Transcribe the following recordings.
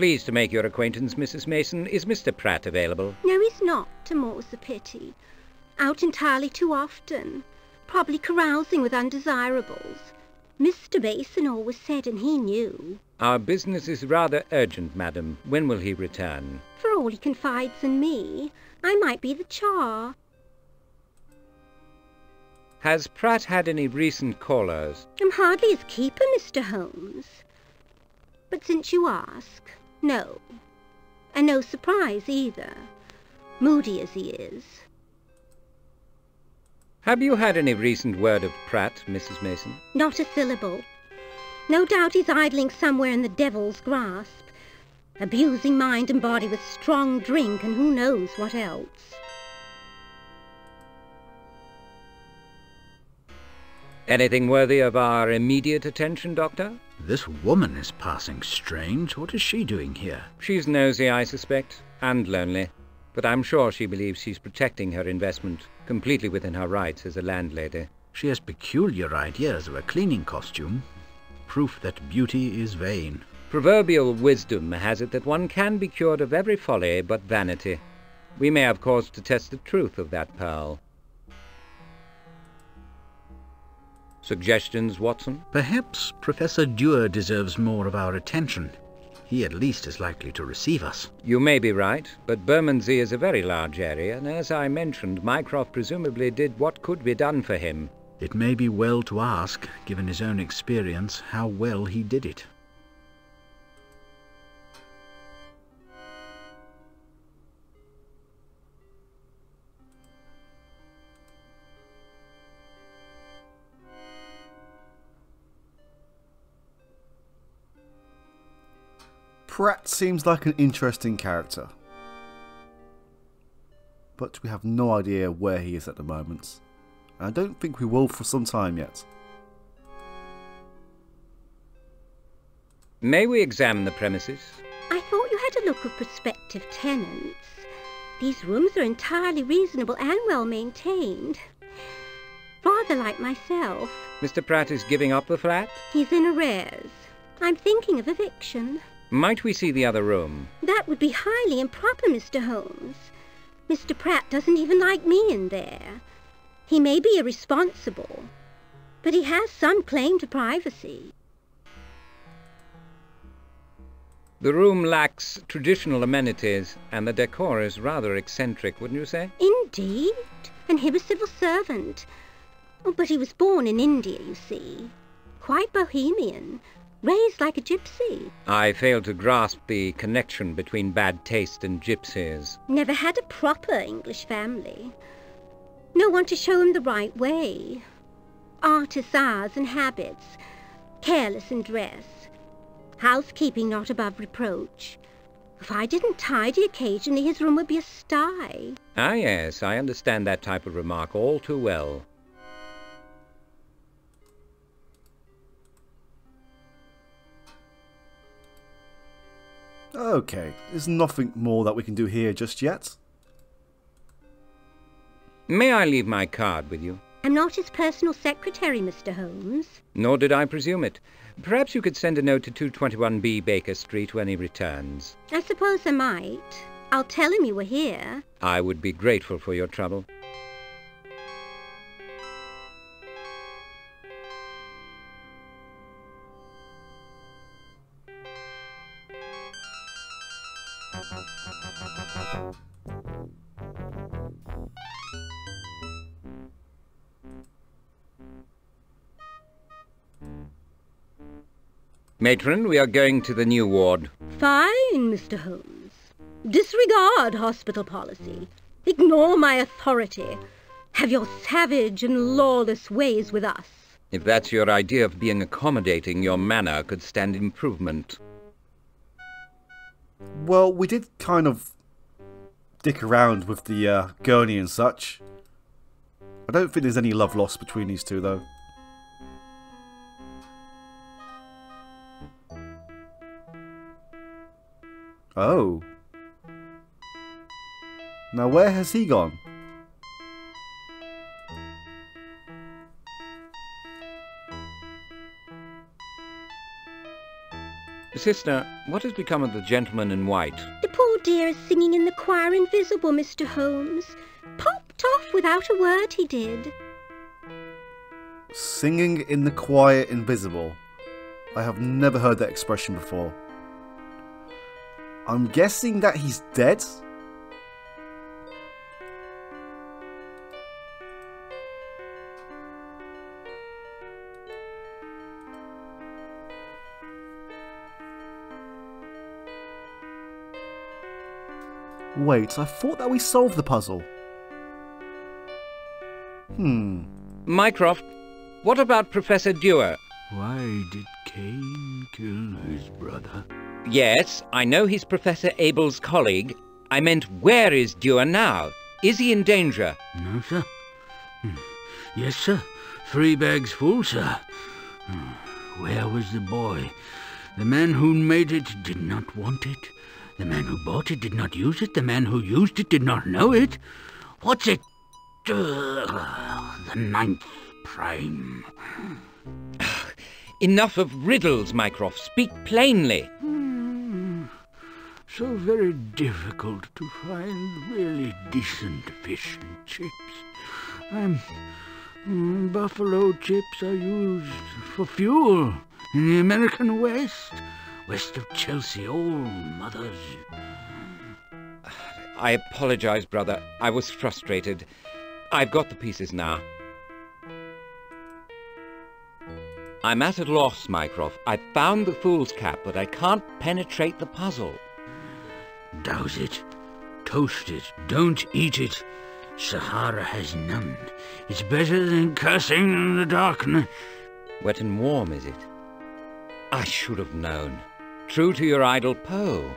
Pleased to make your acquaintance, Mrs. Mason. Is Mr. Pratt available? No, he's not, and more's the pity. Out entirely too often. Probably carousing with undesirables. Mr. Mason always said, and he knew. Our business is rather urgent, madam. When will he return? For all he confides in me, I might be the char. Has Pratt had any recent callers? I'm hardly his keeper, Mr. Holmes. But since you ask, no. And no surprise either, moody as he is. Have you had any recent word of Pratt, Mrs. Mason? Not a syllable. No doubt he's idling somewhere in the devil's grasp, abusing mind and body with strong drink and who knows what else. Anything worthy of our immediate attention, Doctor? This woman is passing strange. What is she doing here? She's nosy, I suspect, and lonely. But I'm sure she believes she's protecting her investment completely within her rights as a landlady. She has peculiar ideas of a cleaning costume. Proof that beauty is vain. Proverbial wisdom has it that one can be cured of every folly but vanity. We may have cause to test the truth of that pearl. Suggestions, Watson? Perhaps Professor Dewar deserves more of our attention. He at least is likely to receive us. You may be right, but Bermondsey is a very large area, and as I mentioned, Mycroft presumably did what could be done for him. It may be well to ask, given his own experience, how well he did it. Pratt seems like an interesting character. But we have no idea where he is at the moment. And I don't think we will for some time yet. May we examine the premises? I thought you had a look of prospective tenants. These rooms are entirely reasonable and well maintained. Rather like myself. Mr. Pratt is giving up the flat? He's in arrears. I'm thinking of eviction. Might we see the other room? That would be highly improper, Mr. Holmes. Mr. Pratt doesn't even like me in there. He may be irresponsible, but he has some claim to privacy. The room lacks traditional amenities, and the decor is rather eccentric, wouldn't you say? Indeed. And he was civil servant. Oh, but he was born in India, you see. Quite bohemian. Raised like a gypsy. I fail to grasp the connection between bad taste and gypsies. Never had a proper English family. No one to show him the right way. Artisans and habits. Careless in dress. Housekeeping not above reproach. If I didn't tidy occasionally, his room would be a sty. Ah, yes, I understand that type of remark all too well. Okay, there's nothing more that we can do here just yet. May I leave my card with you? I'm not his personal secretary, Mr. Holmes. Nor did I presume it. Perhaps you could send a note to 221B Baker Street when he returns. I suppose I might. I'll tell him you were here. I would be grateful for your trouble. Matron, we are going to the new ward. Fine, Mr. Holmes. Disregard hospital policy. Ignore my authority. Have your savage and lawless ways with us. If that's your idea of being accommodating, your manner could stand improvement. Well, we did kind of dick around with the uh, gurney and such. I don't think there's any love lost between these two, though. Oh. Now where has he gone? Sister, what has become of the gentleman in white? The poor dear is singing in the choir invisible, Mr. Holmes. Popped off without a word, he did. Singing in the choir invisible. I have never heard that expression before. I'm guessing that he's dead? Wait, I thought that we solved the puzzle. Hmm. Mycroft, what about Professor Dewar? Why did Cain kill his brother? Yes, I know he's Professor Abel's colleague. I meant where is Dewar now? Is he in danger? No, sir. Hmm. Yes, sir. Three bags full, sir. Hmm. Where was the boy? The man who made it did not want it. The man who bought it did not use it. The man who used it did not know it. What's it? Ugh, the ninth prime. Enough of riddles, Mycroft. Speak plainly. So very difficult to find really decent fish and chips. Mm, buffalo chips are used for fuel in the American West, west of Chelsea. Oh, mothers. I apologize, brother. I was frustrated. I've got the pieces now. I'm at a loss, Mycroft. I've found the fool's cap, but I can't penetrate the puzzle. Douse it, toast it, don't eat it. Sahara has none. It's better than cursing in the darkness. Wet and warm, is it? I should have known. True to your idol Poe.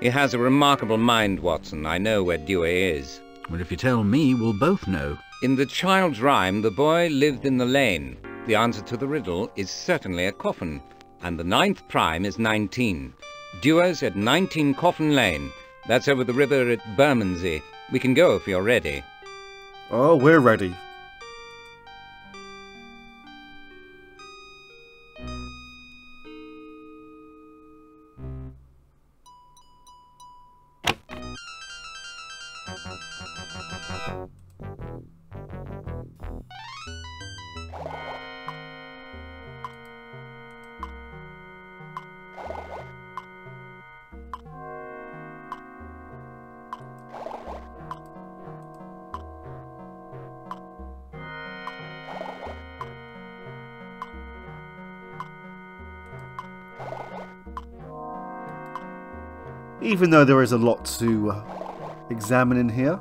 He has a remarkable mind, Watson. I know where Dewar is. Well, if you tell me, we'll both know. In the child's rhyme, the boy lived in the lane. The answer to the riddle is certainly a coffin, and the ninth prime is 19. Dewar's at 19 Coffin Lane. That's over the river at Bermondsey. We can go if you're ready. Oh, we're ready. Even though there is a lot to uh, examine in here,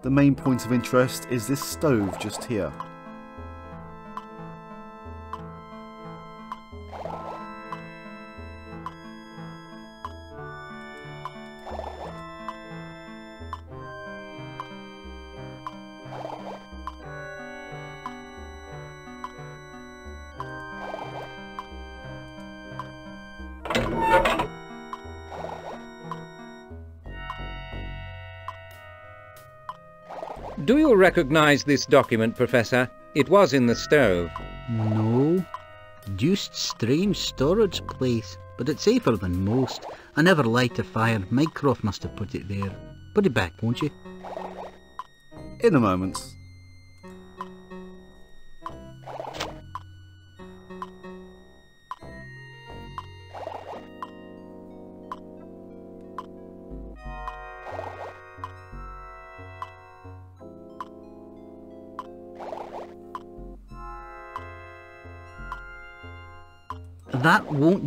the main point of interest is this stove just here. Recognize this document, Professor? It was in the stove. No. Deuced strange storage place, but it's safer than most. I never light a fire. Mycroft must have put it there. Put it back, won't you? In a moment.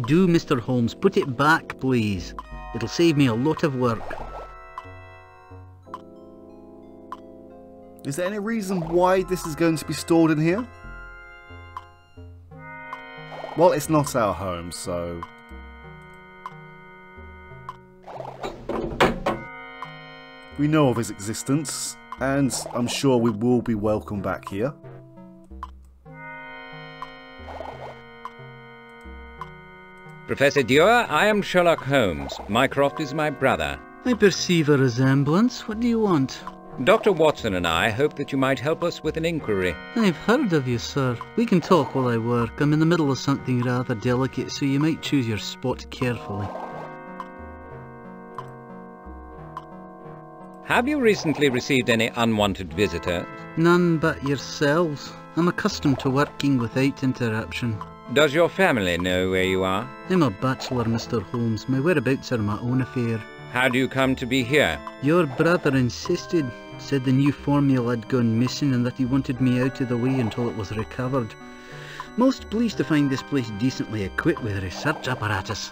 Do, Mr. Holmes. Put it back, please. It'll save me a lot of work. Is there any reason why this is going to be stored in here? Well, it's not our home, so... We know of his existence, and I'm sure we will be welcome back here. Professor Dewar, I am Sherlock Holmes. Mycroft is my brother. I perceive a resemblance. What do you want? Dr. Watson and I hope that you might help us with an inquiry. I've heard of you, sir. We can talk while I work. I'm in the middle of something rather delicate, so you might choose your spot carefully. Have you recently received any unwanted visitors? None but yourselves. I'm accustomed to working without interruption. Does your family know where you are? I'm a bachelor, Mr. Holmes. My whereabouts are my own affair. How do you come to be here? Your brother insisted, said the new formula had gone missing and that he wanted me out of the way until it was recovered. Most pleased to find this place decently equipped with research apparatus.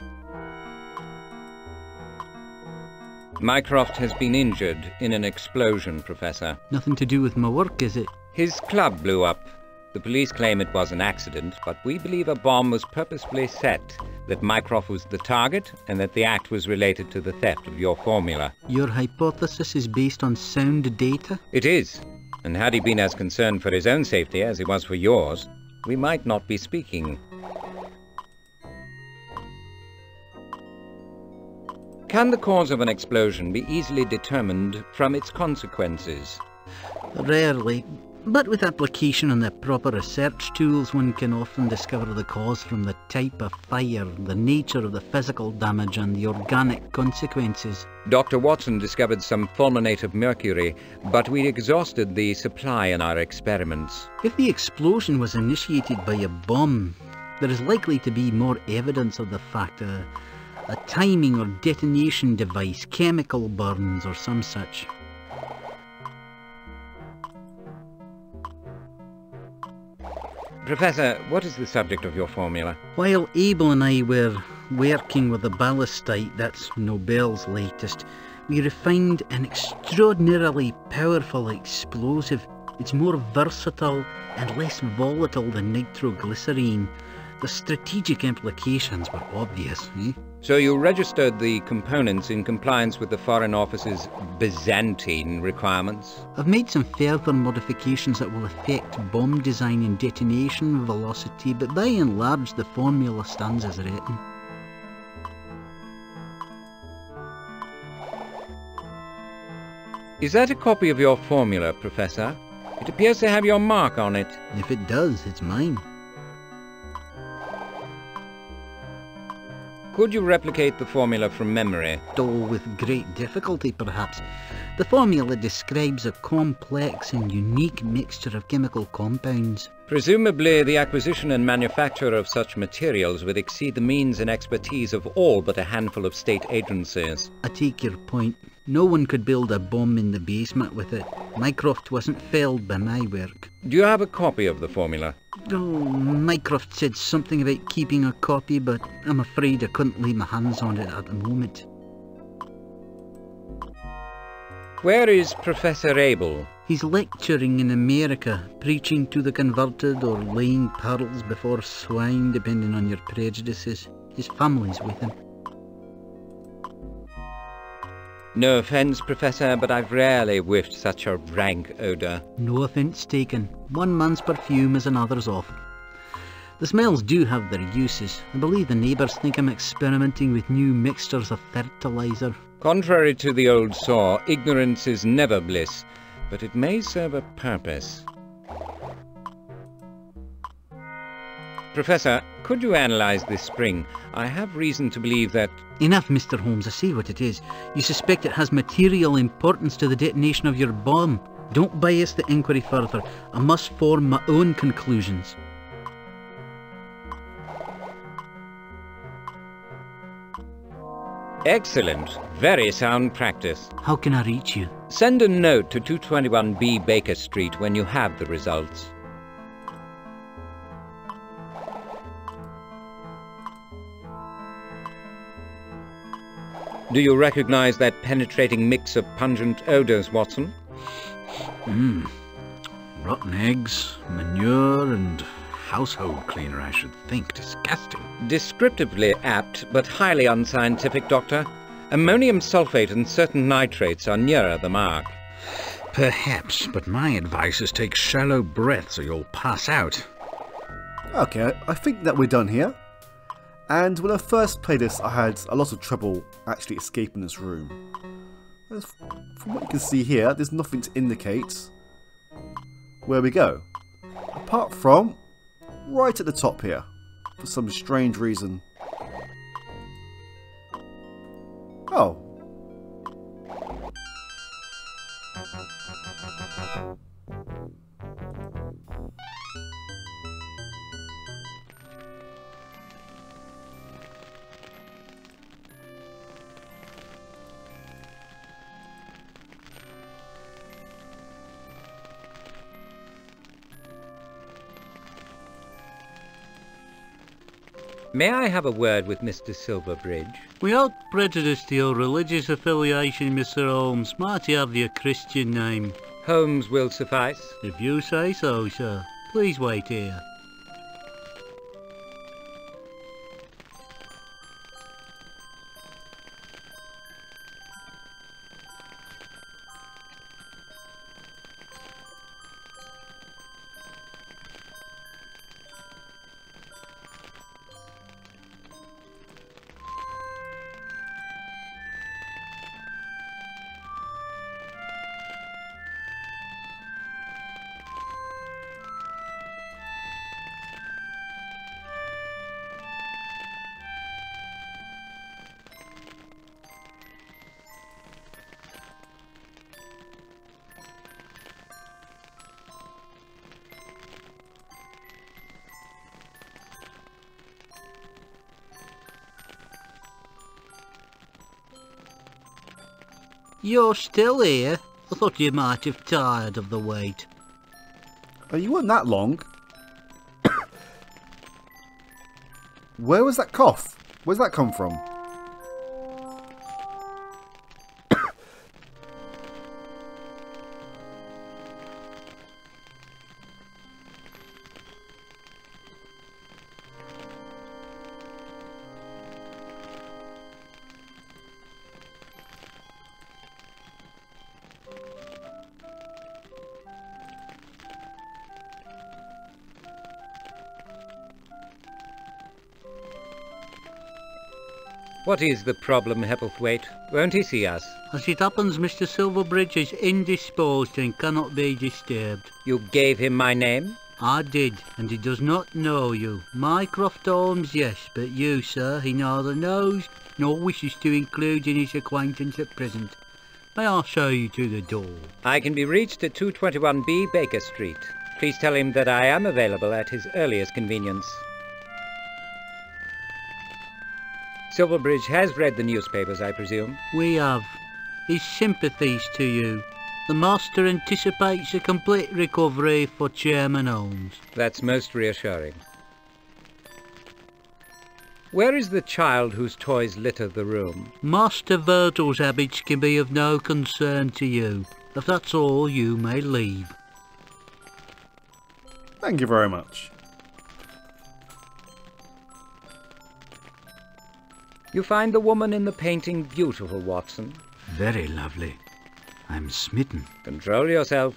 Mycroft has been injured in an explosion, Professor. Nothing to do with my work, is it? His club blew up. The police claim it was an accident, but we believe a bomb was purposefully set, that Mycroft was the target, and that the act was related to the theft of your formula. Your hypothesis is based on sound data? It is. And had he been as concerned for his own safety as he was for yours, we might not be speaking. Can the cause of an explosion be easily determined from its consequences? Rarely, but with application and the proper research tools, one can often discover the cause from the type of fire, the nature of the physical damage, and the organic consequences. Dr. Watson discovered some fulminate of mercury, but we exhausted the supply in our experiments. If the explosion was initiated by a bomb, there is likely to be more evidence of the fact uh, a timing or detonation device, chemical burns, or some such. Professor, what is the subject of your formula? While Abel and I were working with the ballistite, that's Nobel's latest, we refined an extraordinarily powerful explosive. It's more versatile and less volatile than nitroglycerine. The strategic implications were obvious. Eh? So you registered the components in compliance with the Foreign Office's Byzantine requirements? I've made some further modifications that will affect bomb design and detonation velocity, but by and large the formula stands as written. Is that a copy of your formula, Professor? It appears to have your mark on it. If it does, it's mine. Could you replicate the formula from memory? Though with great difficulty, perhaps. The formula describes a complex and unique mixture of chemical compounds. Presumably, the acquisition and manufacture of such materials would exceed the means and expertise of all but a handful of state agencies. I take your point. No one could build a bomb in the basement with it. Mycroft wasn't felled by my work. Do you have a copy of the formula? Oh, Mycroft said something about keeping a copy, but I'm afraid I couldn't lay my hands on it at the moment. Where is Professor Abel? He's lecturing in America, preaching to the converted or laying pearls before swine, depending on your prejudices. His family's with him. No offence, Professor, but I've rarely whiffed such a rank odour. No offence taken. One man's perfume is another's off. The smells do have their uses. I believe the neighbours think I'm experimenting with new mixtures of fertiliser. Contrary to the old saw, ignorance is never bliss, but it may serve a purpose. Professor, could you analyze this spring? I have reason to believe that... Enough, Mr. Holmes. I see what it is. You suspect it has material importance to the detonation of your bomb. Don't bias the inquiry further. I must form my own conclusions. Excellent. Very sound practice. How can I reach you? Send a note to 221B Baker Street when you have the results. Do you recognize that penetrating mix of pungent odors, Watson? Mmm. Rotten eggs, manure, and household cleaner, I should think. Disgusting. Descriptively apt, but highly unscientific, Doctor. Ammonium sulfate and certain nitrates are nearer the mark. Perhaps, but my advice is take shallow breaths or you'll pass out. Okay, I think that we're done here. And when I first played this, I had a lot of trouble actually escaping this room. From what you can see here, there's nothing to indicate where we go. Apart from right at the top here, for some strange reason. Oh. May I have a word with Mr. Silverbridge? Without prejudice to your religious affiliation, Mr. Holmes, might you have your Christian name? Holmes will suffice. If you say so, sir. Please wait here. You're still here? I thought you might have tired of the wait. Oh, you weren't that long. Where was that cough? Where's that come from? What is the problem, Hepplethwaite? Won't he see us? As it happens, Mr. Silverbridge is indisposed and cannot be disturbed. You gave him my name? I did, and he does not know you. Mycroft Holmes, yes, but you, sir, he neither knows nor wishes to include in his acquaintance at present. May I show you to the door? I can be reached at 221B Baker Street. Please tell him that I am available at his earliest convenience. Silverbridge has read the newspapers, I presume. We have. His sympathies to you. The master anticipates a complete recovery for Chairman Holmes. That's most reassuring. Where is the child whose toys litter the room? Master Virtle's habits can be of no concern to you. If that's all, you may leave. Thank you very much. You find the woman in the painting beautiful, Watson. Very lovely. I'm smitten. Control yourself.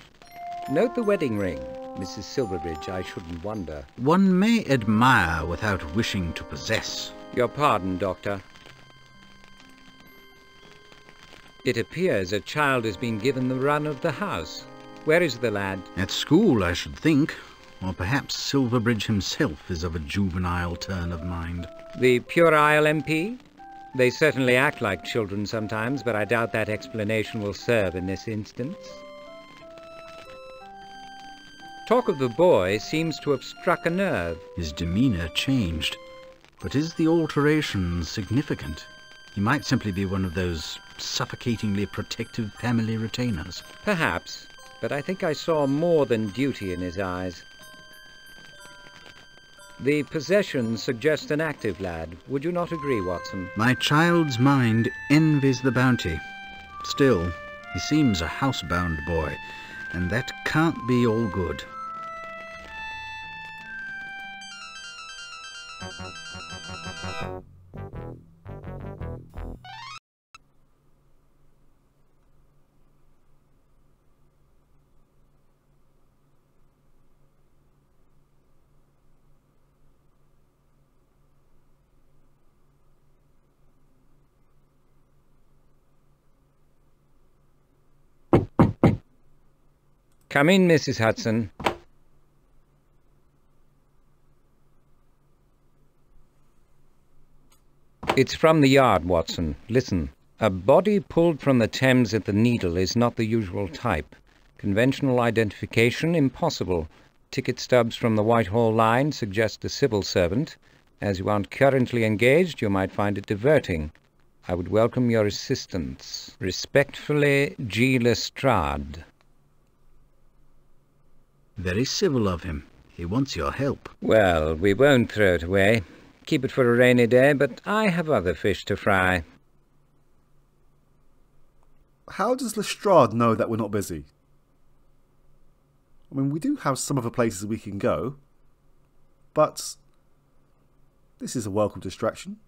Note the wedding ring. Mrs. Silverbridge, I shouldn't wonder. One may admire without wishing to possess. Your pardon, Doctor. It appears a child has been given the run of the house. Where is the lad? At school, I should think. Or perhaps Silverbridge himself is of a juvenile turn of mind. The puerile MP? They certainly act like children sometimes, but I doubt that explanation will serve in this instance. Talk of the boy seems to have struck a nerve. His demeanour changed. But is the alteration significant? He might simply be one of those suffocatingly protective family retainers. Perhaps, but I think I saw more than duty in his eyes. The possessions suggest an active lad. Would you not agree, Watson? My child's mind envies the bounty. Still, he seems a housebound boy, and that can't be all good. Come in, Mrs. Hudson. It's from the yard, Watson. Listen. A body pulled from the Thames at the Needle is not the usual type. Conventional identification impossible. Ticket stubs from the Whitehall line suggest a civil servant. As you aren't currently engaged, you might find it diverting. I would welcome your assistance. Respectfully, G. Lestrade. Very civil of him. He wants your help. Well, we won't throw it away. Keep it for a rainy day, but I have other fish to fry. How does Lestrade know that we're not busy? I mean, we do have some other places we can go, but this is a welcome distraction.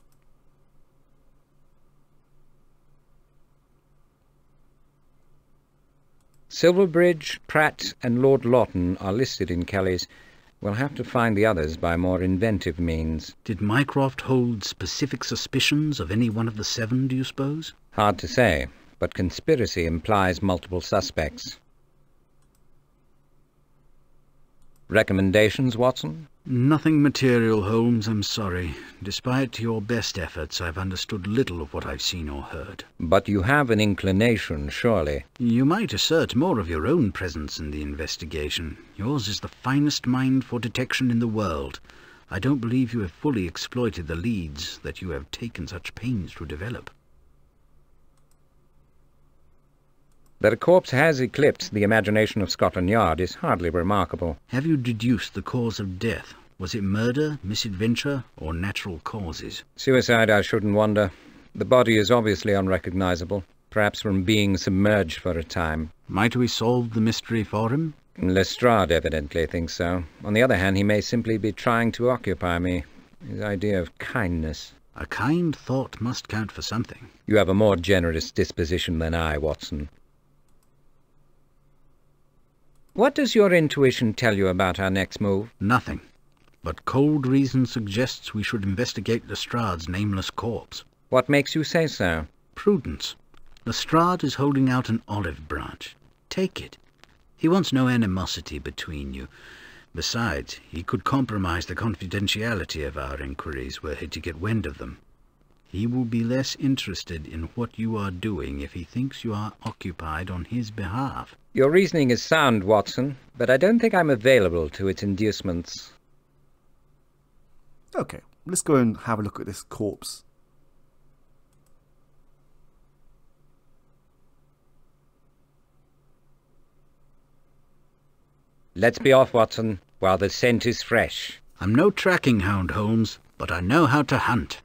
Silverbridge, Pratt, and Lord Lawton are listed in Kelly's. We'll have to find the others by more inventive means. Did Mycroft hold specific suspicions of any one of the seven, do you suppose? Hard to say, but conspiracy implies multiple suspects. Recommendations, Watson? Nothing material, Holmes, I'm sorry. Despite your best efforts, I've understood little of what I've seen or heard. But you have an inclination, surely. You might assert more of your own presence in the investigation. Yours is the finest mind for detection in the world. I don't believe you have fully exploited the leads that you have taken such pains to develop. That a corpse has eclipsed the imagination of Scotland Yard is hardly remarkable. Have you deduced the cause of death? Was it murder, misadventure, or natural causes? Suicide, I shouldn't wonder. The body is obviously unrecognizable, perhaps from being submerged for a time. Might we solve the mystery for him? Lestrade evidently thinks so. On the other hand, he may simply be trying to occupy me. His idea of kindness. A kind thought must count for something. You have a more generous disposition than I, Watson. What does your intuition tell you about our next move? Nothing. But cold reason suggests we should investigate Lestrade's nameless corpse. What makes you say so? Prudence. Lestrade is holding out an olive branch. Take it. He wants no animosity between you. Besides, he could compromise the confidentiality of our inquiries were he to get wind of them. He will be less interested in what you are doing if he thinks you are occupied on his behalf. Your reasoning is sound, Watson, but I don't think I'm available to its inducements. Okay, let's go and have a look at this corpse. Let's be off, Watson, while the scent is fresh. I'm no tracking hound, Holmes, but I know how to hunt.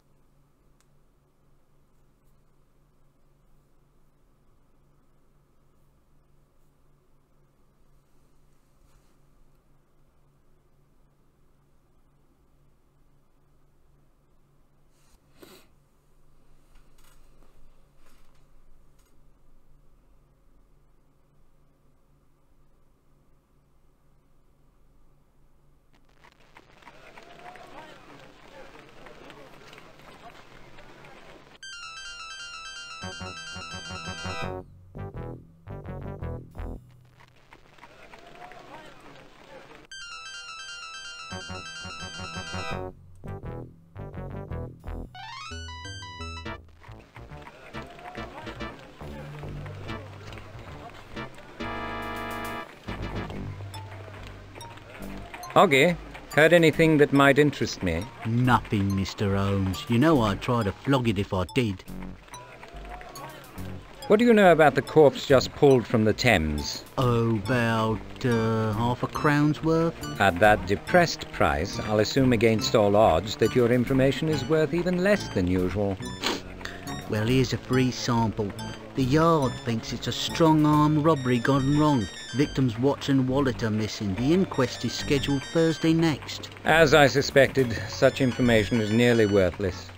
Oggy, heard anything that might interest me? Nothing, Mr. Holmes. You know I'd try to flog it if I did. What do you know about the corpse just pulled from the Thames? Oh, about uh, half a crown's worth? At that depressed price, I'll assume against all odds that your information is worth even less than usual. Well, here's a free sample. The Yard thinks it's a strong-arm robbery gone wrong. Victim's watch and wallet are missing. The inquest is scheduled Thursday next. As I suspected, such information is nearly worthless.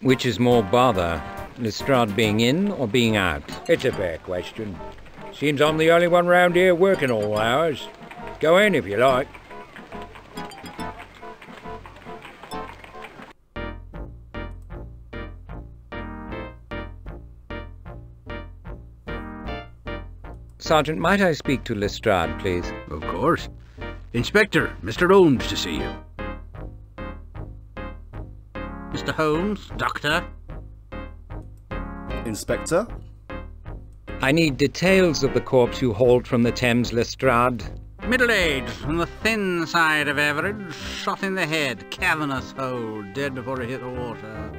Which is more bother, Lestrade being in or being out? It's a fair question. Seems I'm the only one round here working all hours. Go in if you like. Sergeant, might I speak to Lestrade, please? Of course. Inspector, Mr. Holmes to see you. Mr. Holmes, Doctor. Inspector? I need details of the corpse you hauled from the Thames, Lestrade. Middle age, on the thin side of average, shot in the head, cavernous hole, dead before he hit the water.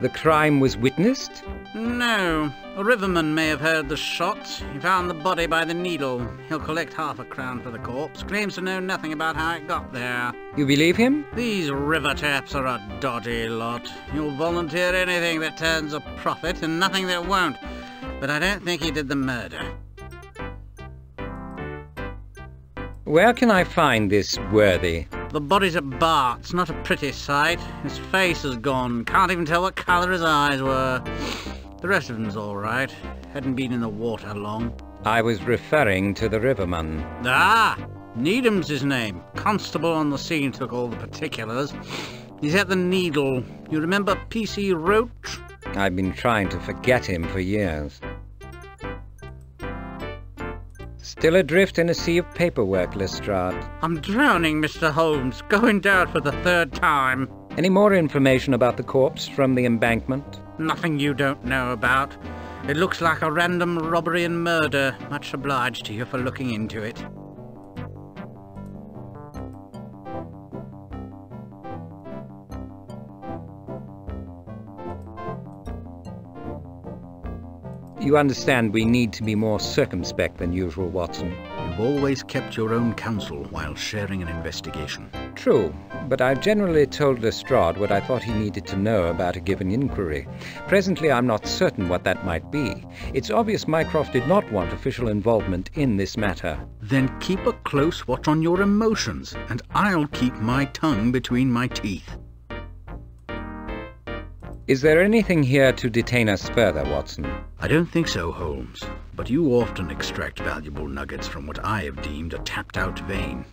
The crime was witnessed? No, a riverman may have heard the shots. He found the body by the needle. He'll collect half a crown for the corpse. Claims to know nothing about how it got there. You believe him? These river chaps are a dodgy lot. He'll volunteer anything that turns a profit and nothing that won't. But I don't think he did the murder. Where can I find this worthy? The body's at Bart's, not a pretty sight. His face is gone. Can't even tell what colour his eyes were. The rest of him's all right. Hadn't been in the water long. I was referring to the riverman. Ah! Needham's his name. Constable on the scene took all the particulars. He's at the Needle. You remember P.C. Roach? I've been trying to forget him for years. Still adrift in a sea of paperwork, Lestrade. I'm drowning, Mr. Holmes. Going down for the third time. Any more information about the corpse from the embankment? Nothing you don't know about. It looks like a random robbery and murder. Much obliged to you for looking into it. You understand we need to be more circumspect than usual, Watson. You've always kept your own counsel while sharing an investigation. True, but I've generally told Lestrade what I thought he needed to know about a given inquiry. Presently, I'm not certain what that might be. It's obvious Mycroft did not want official involvement in this matter. Then keep a close watch on your emotions, and I'll keep my tongue between my teeth. Is there anything here to detain us further, Watson? I don't think so, Holmes. But you often extract valuable nuggets from what I have deemed a tapped out vein.